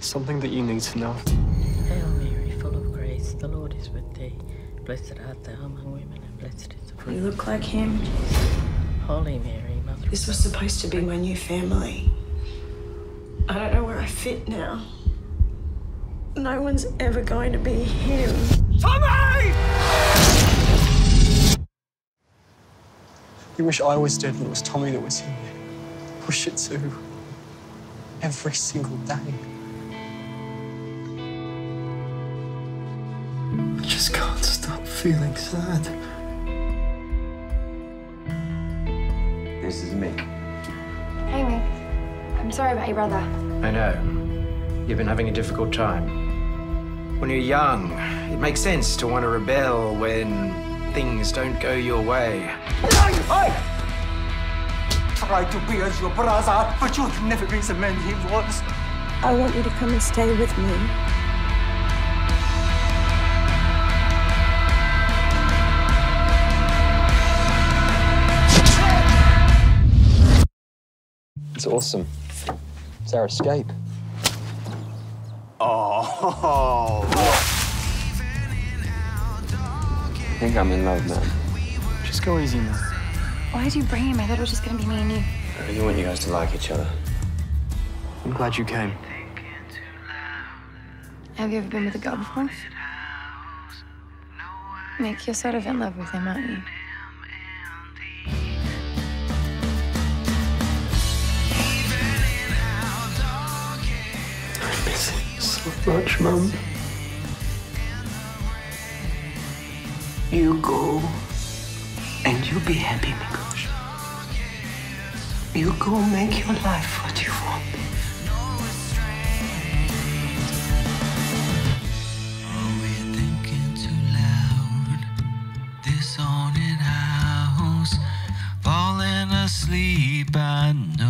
something that you need to know. Hail Mary, full of grace, the Lord is with thee. Blessed art thou among women, and blessed is the fruit. You look like him. Holy Mary, Mother This was supposed to be my new family. I don't know where I fit now. No one's ever going to be him. Tomi! You wish I was dead and it was Tomi that was here. Push it too. every single day. Feeling sad. This is Mik. Hey, Mik. I'm sorry about your brother. I know. You've been having a difficult time. When you're young, it makes sense to want to rebel when things don't go your way. Tried to be as your brother, but you've never been the man he was. I want you to come and stay with me. It's awesome. It's our escape. Oh. I think I'm in love, man. Just go easy, man. Why did you bring him? I thought it was just gonna be me and you. I really want you guys to like each other. I'm glad you came. Have you ever been with a girl before? Mik, you're sort of in love with him, aren't you? Much, Mum. You go, and you be happy, Miklós. You go make your life what you want. Falling asleep. I know